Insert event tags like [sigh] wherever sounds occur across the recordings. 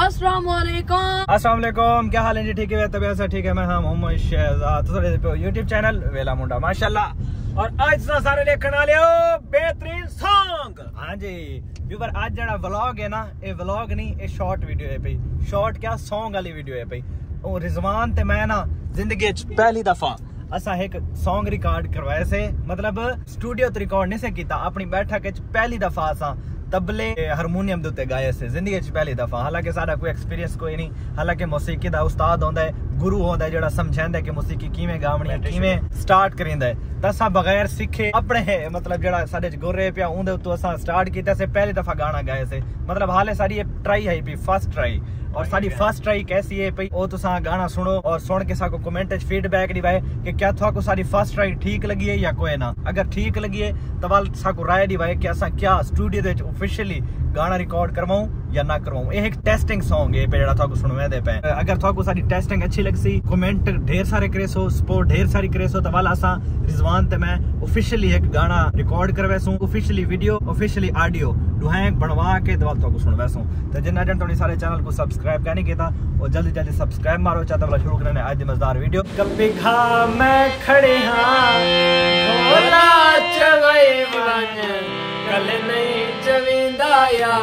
वालेकुम क्या हाल है जी? ठीक है, तबीयत ठीक है? मैं हाँ मोहम्मद शहजाद। तो थोड़े चैनल वेला मुंडा, माशाल्लाह। और आज तुसा सारे देखने वाले हो, बेहतरीन सॉन्ग हाँ जी, व्यूवर, आज जड़ा व्लॉग है ना, ये व्लॉग नहीं, ये शॉर्ट वीडियो है भाई। शॉर्ट क्या? सॉन्ग वाली वीडियो है भाई। और रिजवान ते मैं ना, ज़िंदगी पहली दफ़ा असा एक सॉन्ग रिकॉर्ड करवाए से मतलब स्टूडियो तो रिकॉर्ड नहीं से किया अपनी बैठक पहली दफ़ा असा। तबले हारमोनियम ਦੇ गाए से ज़िंदगी पहली दफ़ा। हालाँकि सारा कोई एक्सपीरियंस कोई नहीं। हालाँकि मौसीकी का उस्ताद आंदा है गुरु आंदा है जो समझा है कि मौसीकी किवें गावनी है किवें स्टार्ट करिंदा मतलब जेड़ा साडे च गुरे पिया उंदे उतो असा स्टार्ट कीता से, पहली दफ़ा गाना गाए से। मतलब हाले सारी ये ट्राई है भी फ़र्स्ट ट्राई और सारी फ़र्स्ट ट्राई कैसी है भाई वो तुसा गाना सुनो और सुन के साको कमेंट फीडबैक दिवाए कि क्या थाको सारी फ़र्स्ट ट्राई ठीक लगी है या कोई ना। अगर ठीक लगी है तो वाल साको राय दिवाए कि असा क्या स्टूडियो ऑफिशियली गाना रिकॉर्ड करवाऊं या ना करवाऊं? एक टेस्टिंग सॉन्ग है जेड़ा थाको सुनवे दे पे अगर थाको सारी टेस्टिंग अच्छी लगसी कमेंट ढेर सारे करे सो सपोर्ट ढेर सारी करे सो तो वाला असा रिजवान ते मैं ऑफिशियली एक गाना रिकॉर्ड करवे सू ऑफिशियली वीडियो ऑफिशियली ऑडियो दुहें बनवा के दवाल थाको सुनवे सू तो जिन्ना जन तोनी सारे चैनल को सब्सक्राइब करने कीता, और जल्दी जल्दी सब्सक्राइब मारो चाहता वाला शुरू करने आज मज़ेदार वीडियो कभी खा मैं खड़े हाँ बन चवींदा या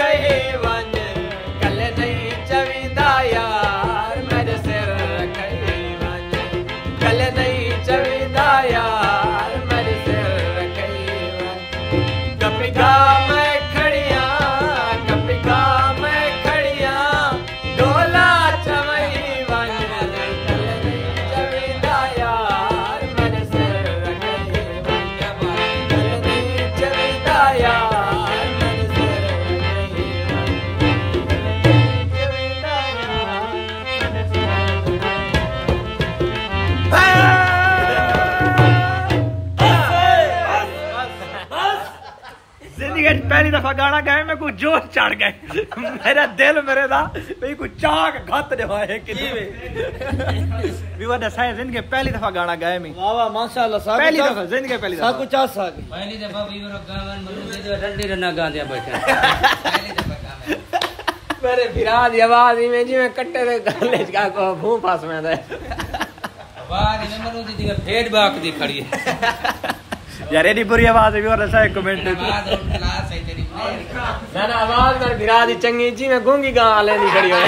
कई वञ कल नई चवींदा यार मही वञ कल नई चवींदा यार मिस वञिया दफ़ा गाना गाए मैं कुछ जोश चढ़ गए। मेरा दिल मेरे दा भाई कुछ चाक घत होए कि भी वो दसाए ज़िंदगी पहली दफ़ा गाना गाए मैं। वाह वाह माशाल्लाह साहब पहली दफ़ा ज़िंदगी पहली दफ़ा। कुछ आ सके पहली दफ़ा वीवर गावन मनु दो डंडी रना गांदे बैठे पहली दफ़ा मेरे फिरा दी आवाज़ में जी में कट्टे दे गले का को भूं पास में दे। आवाज़ ने मनु जी दी दी फीडबैक दी खड़ी है। [laughs] यार एडी बुरी आवाज़ है भी और कमेंट क्लास है तेरी मैंने आवाज़ कर गिरा दी चंगी जी मैं गूँगी गाँव वाले नहीं खड़ी हुई